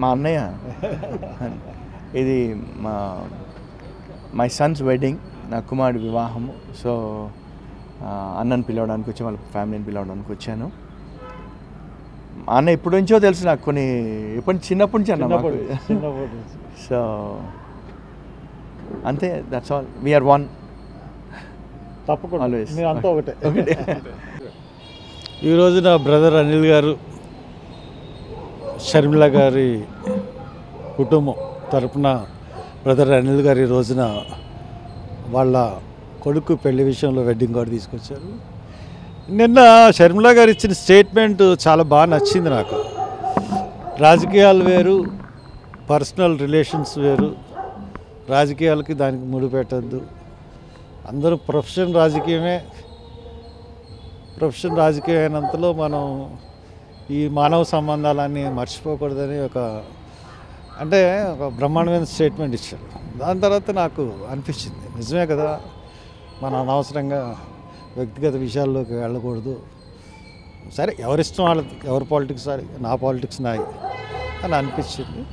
మా అన్నయ్య. ఇది మా మై సన్స్ వెడ్డింగ్ నా కుమారుడి వివాహము. సో అన్నని పిలవడానికి వచ్చి వాళ్ళ ఫ్యామిలీని పిలవడానికి వచ్చాను. మా అన్న ఎప్పటి నుంచో తెలుసు నాకు కొన్ని ఎప్పటి నుంచి- చిన్నప్పటి నుంచి అన్న. సో అంతే దట్స్ ఆల్ వీఆర్ వన్ తప్పకుండా. అంతా ఒకటే. ఒకటే. ఈరోజు నా బ్రదర్ అనిల్ గారు షర్మిల గారి కుటుంబం తరపున బ్రదర్ అనిల్ గారి రోజున వాళ్ళ కొడుకు పెళ్ళి విషయంలో వెడ్డింగ్ కార్డు తీసుకొచ్చారు. నిన్న షర్మిల గారు ఇచ్చిన స్టేట్మెంట్ చాలా బాగా నచ్చింది నాకు. రాజకీయాలు వేరు పర్సనల్ రిలేషన్స్ వేరు రాజకీయాలకి దానికి ముడిపెట్టద్దు అందరూ ప్రొఫెషన్ రాజకీయమే. ప్రొఫెషన్ రాజకీయం అయినంతలో మనం ఈ మానవ సంబంధాలన్నీ మర్చిపోకూడదని ఒక అంటే ఒక బ్రహ్మాండమైన స్టేట్మెంట్ ఇచ్చారు. దాని తర్వాత నాకు అనిపించింది. నిజమే కదా మనం అనవసరంగా వ్యక్తిగత విషయాల్లోకి వెళ్ళకూడదు. సరే ఎవరిష్టం వాళ్ళది ఎవరి పాలిటిక్స్ నా పాలిటిక్స్ నాయి అని అనిపించింది.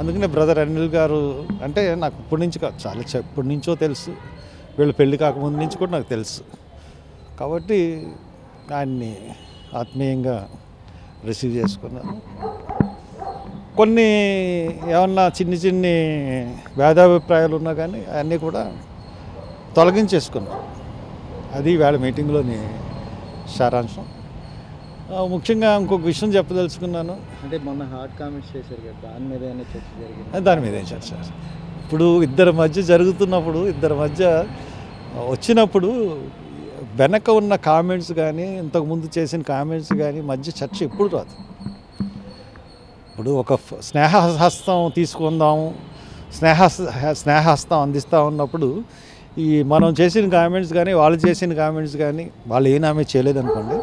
అందుకనే బ్రదర్ అనిల్ గారు అంటే నాకు ఇప్పటి నుంచి కాదు చాలా ఎప్పటి నుంచో తెలుసు. వీళ్ళు పెళ్ళి కాకముందు నుంచి కూడా నాకు తెలుసు. కాబట్టి ఆయన్ని ఆత్మీయంగా రిసీవ్ చేసుకున్నాను కొన్ని ఏమన్నా చిన్ని చిన్ని భేదాభిప్రాయాలు ఉన్నా కానీ అవన్నీ కూడా తొలగించేసుకున్నాం అది వేళ మీటింగ్లోని సారాంశం. ముఖ్యంగా ఇంకొక విషయం చెప్పదలుచుకున్నాను. అంటే మొన్న హార్డ్ కామెంట్స్ చేశారు కదా దాని మీద చర్చ జరిగింది? దాని మీద ఏం చర్చ ఇప్పుడు ఇద్దరి మధ్య జరుగుతున్నప్పుడు ఇద్దరి మధ్య వచ్చినప్పుడు వెనక ఉన్న కామెంట్స్ కానీ ఇంతకుముందు చేసిన కామెంట్స్ కానీ మధ్య చర్చ ఎప్పుడు రాదు. ఇప్పుడు ఒక స్నేహహస్తం తీసుకుందాము స్నేహ స్నేహహస్తం అందిస్తూ ఉన్నప్పుడు ఈ మనం చేసిన కామెంట్స్ కానీ వాళ్ళు చేసిన కామెంట్స్ కానీ వాళ్ళు ఏం ఆమె చేయలేదనుకోండి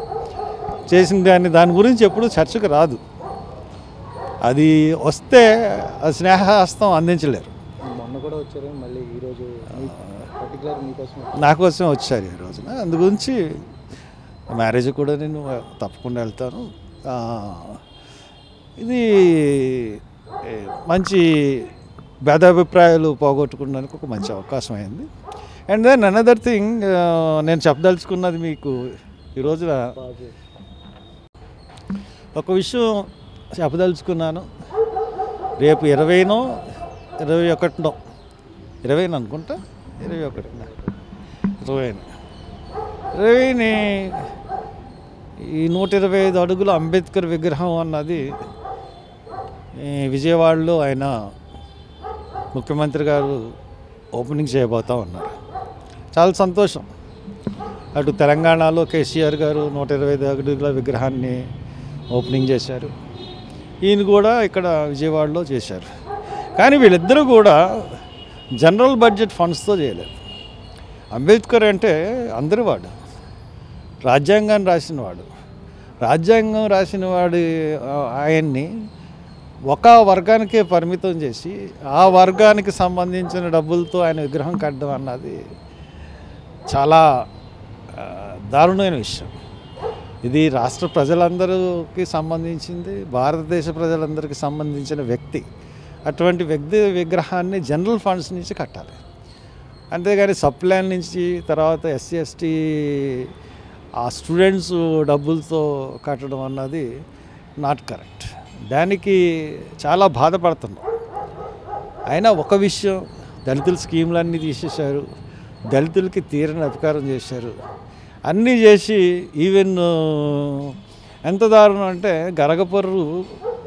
చేసిన దాన్ని దాని గురించి ఎప్పుడు చర్చకు రాదు. అది వస్తే స్నేహహస్తం అందించలేరు. మొన్న కూడా వచ్చారు మళ్ళీ ఈరోజు నా కోసం వచ్చారు ఈ రోజున. అందు గురించి మ్యారేజ్ కూడా నేను తప్పకుండా వెళ్తాను. ఇది మంచి భేదాభిప్రాయాలు పోగొట్టుకోవడానికి ఒక మంచి అవకాశం అయింది. అండ్ దెన్ అనదర్ థింగ్ నేను చెప్పదలుచుకున్నది మీకు ఈ రోజున ఒక విషయం చెప్పదలుచుకున్నాను. రేపు ఇరవైనో ఇరవై ఒకటినో ఇరవైన అనుకుంటా? ఇరవై ఒకటి ఇరవైన ఇరవైని ఈ నూట ఇరవై ఐదు అడుగుల అంబేద్కర్ విగ్రహం అన్నది విజయవాడలో ఆయన ముఖ్యమంత్రి గారు ఓపెనింగ్ చేయబోతా ఉన్నారు. చాలా సంతోషం. అటు తెలంగాణలో కేసీఆర్ గారు నూట ఇరవై ఐదు అడుగుల విగ్రహాన్ని ఓపెనింగ్ చేశారు. ఈయన కూడా ఇక్కడ విజయవాడలో చేశారు. కానీ వీళ్ళిద్దరూ కూడా జనరల్ బడ్జెట్ ఫండ్స్తో చేయలేదు. అంబేద్కర్ అంటే అందరి వాడు రాజ్యాంగాన్ని రాసిన వాడు రాజ్యాంగం రాసిన వాడి ఆయన్ని ఒక వర్గానికే పరిమితం చేసి ఆ వర్గానికి సంబంధించిన డబ్బులతో ఆయన విగ్రహం కట్టడం అన్నది చాలా దారుణమైన విషయం. ఇది రాష్ట్ర ప్రజలందరికీ సంబంధించింది భారతదేశ ప్రజలందరికీ సంబంధించిన వ్యక్తి అటువంటి వ్యక్తి విగ్రహాన్ని జనరల్ ఫండ్స్ నుంచి కట్టాలి. అంతేగాని సప్లైన్ నుంచి తర్వాత ఎస్సీ ఎస్టీ ఆ స్టూడెంట్స్ డబ్బులతో కట్టడం అన్నది నాట్ కరెక్ట్. దానికి చాలా బాధపడుతున్నాం. అయినా ఒక విషయం దళితుల స్కీములన్నీ తీసేశారు. దళితులకి తీరని అధికారం చేశారు. అన్నీ చేసి ఈవెన్ ఎంత దారుణం అంటే గరగపర్రు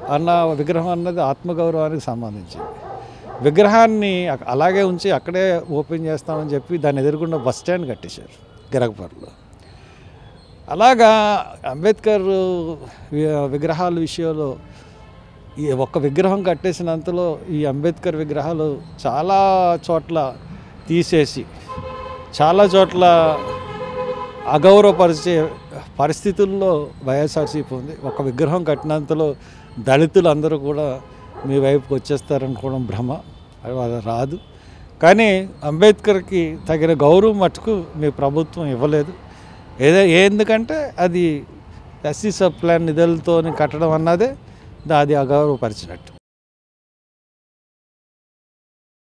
అన్న విగ్రహం అన్నది ఆత్మగౌరవానికి సంబంధించింది. విగ్రహాన్ని అలాగే ఉంచి అక్కడే ఓపెన్ చేస్తామని చెప్పి దాన్ని ఎదురుకుండా బస్ స్టాండ్ కట్టేశారు గరగపర్రులో అలాగా అంబేద్కర్ విగ్రహాల విషయంలో ఈ ఒక్క విగ్రహం కట్టేసినంతలో ఈ అంబేద్కర్ విగ్రహాలు చాలా చోట్ల తీసేసి చాలా చోట్ల అగౌరవపరిచే పరిస్థితుల్లో వైఎస్ఆర్సీపీ ఉంది. ఒక విగ్రహం కట్టినంతలో దళితులు అందరూ కూడా మీ వైపుకి వచ్చేస్తారనుకోవడం భ్రమ. అది రాదు. కానీ అంబేద్కర్కి తగిన గౌరవం మటుకు మీ ప్రభుత్వం ఇవ్వలేదు. ఏదో ఎందుకంటే అది ఎస్సీ సబ్ ప్లాన్ నిధులతో కట్టడం అన్నదే అది అగౌరవపరిచినట్టు.